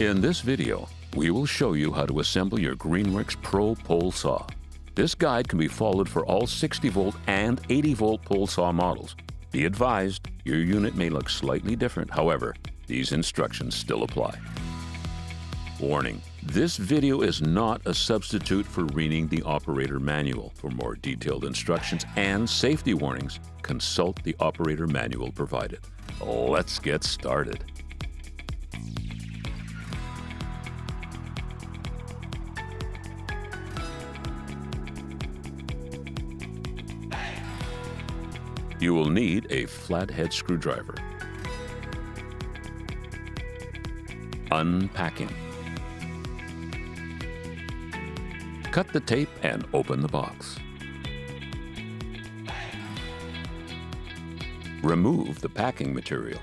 In this video, we will show you how to assemble your Greenworks Pro pole saw. This guide can be followed for all 60 volt and 80 volt pole saw models. Be advised, your unit may look slightly different, however, these instructions still apply. Warning, this video is not a substitute for reading the operator manual. For more detailed instructions and safety warnings, consult the operator manual provided. Let's get started. You will need a flathead screwdriver. Unpacking. Cut the tape and open the box. Remove the packing material.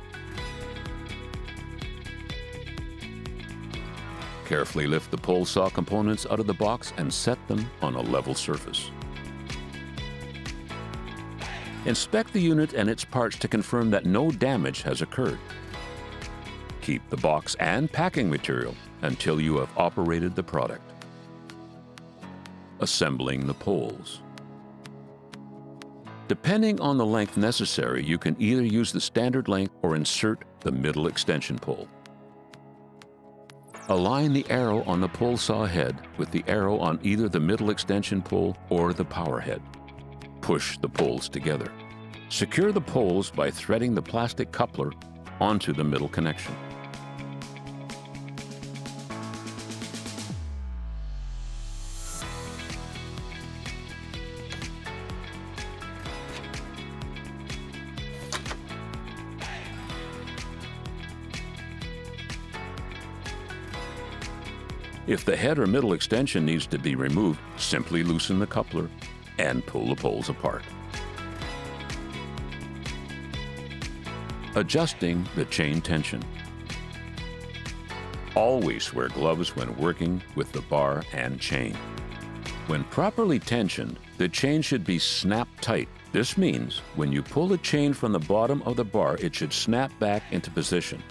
Carefully lift the pole saw components out of the box and set them on a level surface. Inspect the unit and its parts to confirm that no damage has occurred. Keep the box and packing material until you have operated the product. Assembling the poles. Depending on the length necessary, you can either use the standard length or insert the middle extension pole. Align the arrow on the pole saw head with the arrow on either the middle extension pole or the power head. Push the poles together. Secure the poles by threading the plastic coupler onto the middle connection. If the head or middle extension needs to be removed, simply loosen the coupler and pull the poles apart. Adjusting the chain tension. Always wear gloves when working with the bar and chain. When properly tensioned, the chain should be snap tight. This means when you pull the chain from the bottom of the bar, it should snap back into position.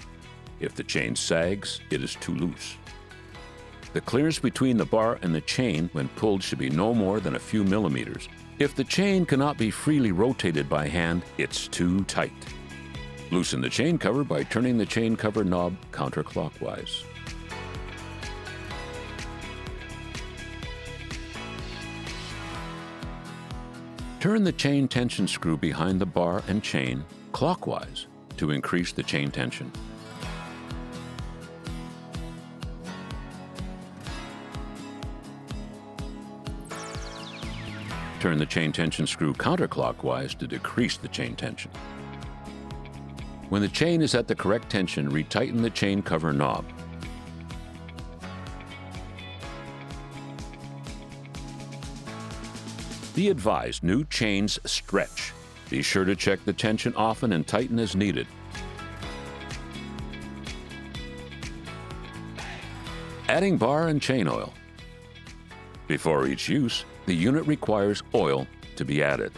If the chain sags, it is too loose. The clearance between the bar and the chain when pulled should be no more than a few millimeters. If the chain cannot be freely rotated by hand, it's too tight. Loosen the chain cover by turning the chain cover knob counterclockwise. Turn the chain tension screw behind the bar and chain clockwise to increase the chain tension. Turn the chain tension screw counterclockwise to decrease the chain tension. When the chain is at the correct tension, retighten the chain cover knob. Be advised, new chains stretch. Be sure to check the tension often and tighten as needed. Adding bar and chain oil. Before each use, the unit requires oil to be added.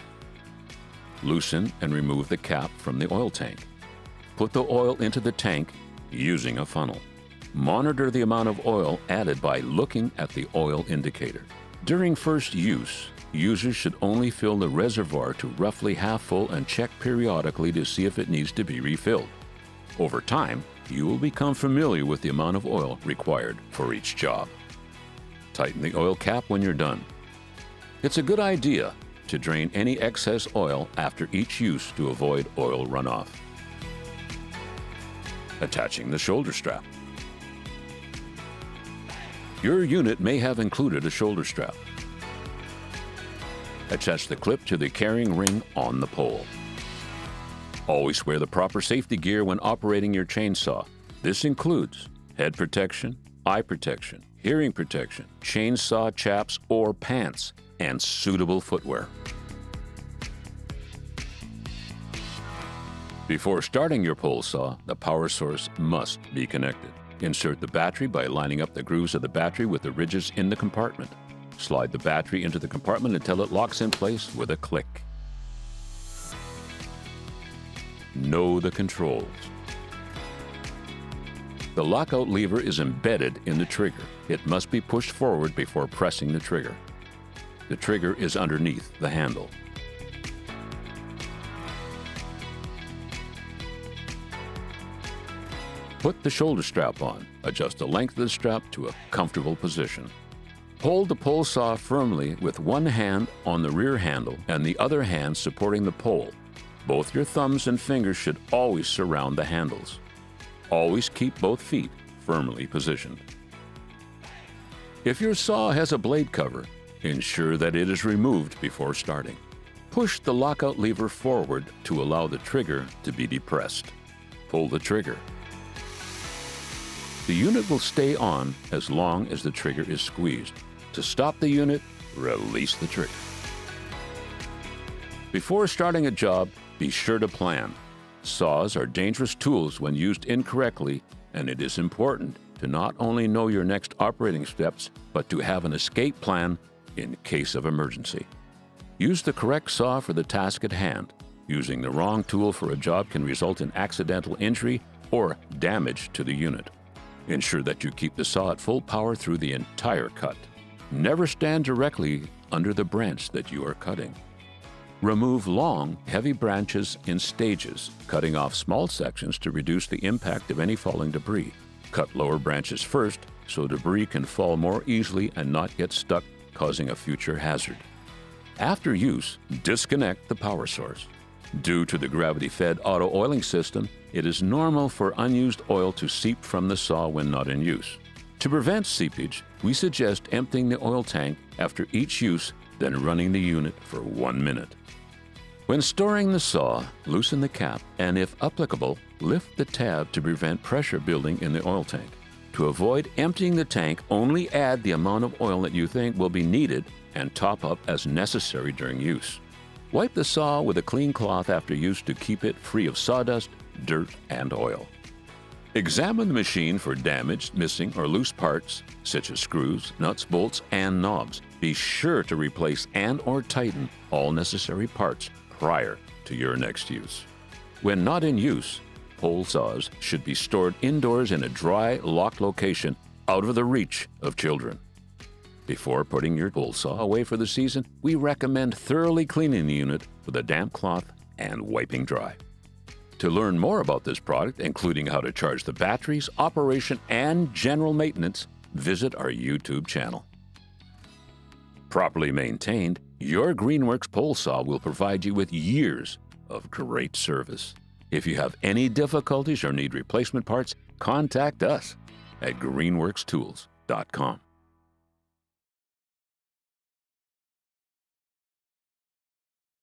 Loosen and remove the cap from the oil tank. Put the oil into the tank using a funnel. Monitor the amount of oil added by looking at the oil indicator. During first use, users should only fill the reservoir to roughly half full and check periodically to see if it needs to be refilled. Over time, you will become familiar with the amount of oil required for each job. Tighten the oil cap when you're done. It's a good idea to drain any excess oil after each use to avoid oil runoff. Attaching the shoulder strap. Your unit may have included a shoulder strap. Attach the clip to the carrying ring on the pole. Always wear the proper safety gear when operating your chainsaw. This includes head protection, eye protection, hearing protection, chainsaw chaps or pants, and suitable footwear. Before starting your pole saw, the power source must be connected. Insert the battery by lining up the grooves of the battery with the ridges in the compartment. Slide the battery into the compartment until it locks in place with a click. Know the controls. The lockout lever is embedded in the trigger. It must be pushed forward before pressing the trigger. The trigger is underneath the handle. Put the shoulder strap on. Adjust the length of the strap to a comfortable position. Hold the pole saw firmly with one hand on the rear handle and the other hand supporting the pole. Both your thumbs and fingers should always surround the handles. Always keep both feet firmly positioned. If your saw has a blade cover, ensure that it is removed before starting. Push the lockout lever forward to allow the trigger to be depressed. Pull the trigger. The unit will stay on as long as the trigger is squeezed. To stop the unit, release the trigger. Before starting a job, be sure to plan. Saws are dangerous tools when used incorrectly, and it is important to not only know your next operating steps, but to have an escape plan in case of emergency. Use the correct saw for the task at hand. Using the wrong tool for a job can result in accidental injury or damage to the unit. Ensure that you keep the saw at full power through the entire cut. Never stand directly under the branch that you are cutting. Remove long, heavy branches in stages, cutting off small sections to reduce the impact of any falling debris. Cut lower branches first so debris can fall more easily and not get stuck, causing a future hazard. After use, disconnect the power source. Due to the gravity-fed auto oiling system, it is normal for unused oil to seep from the saw when not in use. To prevent seepage, we suggest emptying the oil tank after each use, then running the unit for one minute. When storing the saw, loosen the cap and, if applicable, lift the tab to prevent pressure building in the oil tank. To avoid emptying the tank, only add the amount of oil that you think will be needed and top up as necessary during use. Wipe the saw with a clean cloth after use to keep it free of sawdust, dirt, and oil. Examine the machine for damaged, missing, or loose parts, such as screws, nuts, bolts, and knobs. Be sure to replace and or tighten all necessary parts prior to your next use. When not in use, pole saws should be stored indoors in a dry, locked location out of the reach of children. Before putting your pole saw away for the season, we recommend thoroughly cleaning the unit with a damp cloth and wiping dry. To learn more about this product, including how to charge the batteries, operation, and general maintenance, visit our YouTube channel. Properly maintained, your Greenworks pole saw will provide you with years of great service. If you have any difficulties or need replacement parts, contact us at greenworkstools.com.